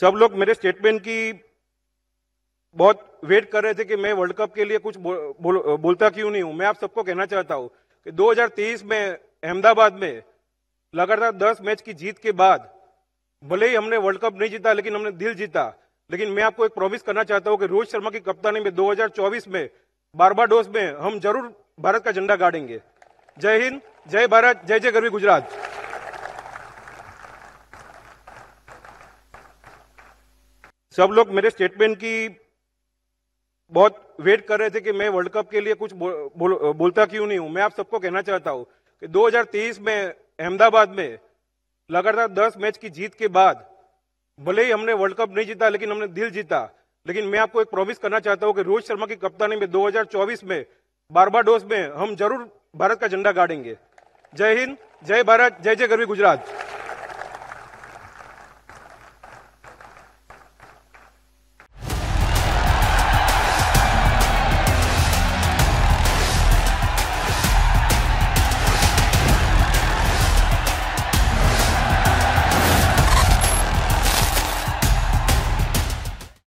सब लोग मेरे स्टेटमेंट की बहुत वेट कर रहे थे कि मैं वर्ल्ड कप के लिए कुछ बोल, बोल, बोलता क्यों नहीं हूँ? मैं आप सबको कहना चाहता हूँ कि 2023 में अहमदाबाद में लगातार 10 मैच की जीत के बाद भले ही हमने वर्ल्ड कप नहीं जीता लेकिन हमने दिल जीता। लेकिन मैं आपको एक प्रॉमिस करना चाहता हूँ कि रोहित शर्मा की कप्तानी में 2024 में बारबाडोस में हम ज़रूर भारत का झंडा गाड़ेंगे। जय हिंद जय भारत जय जय गरवी गुजरात। सब लोग मेरे स्टेटमेंट की बहुत वेट कर रहे थे कि मैं वर्ल्ड कप के लिए कुछ बोल, बोल, बोलता क्यों नहीं हूँ? मैं आप सबको कहना चाहता हूँ कि 2023 में अहमदाबाद में लगातार 10 मैच की जीत के बाद भले ही हमने वर्ल्ड कप नहीं जीता लेकिन हमने दिल जीता। लेकिन मैं आपको एक प्रॉमिस करना चाहता हूँ कि रोहित शर्मा की कप्तानी में 2024 में बारबाडोस में हम ज़रूर भारत का झंडा गाड़ेंगे। जय हिंद जय भारत जय जय गरवी गुजरात।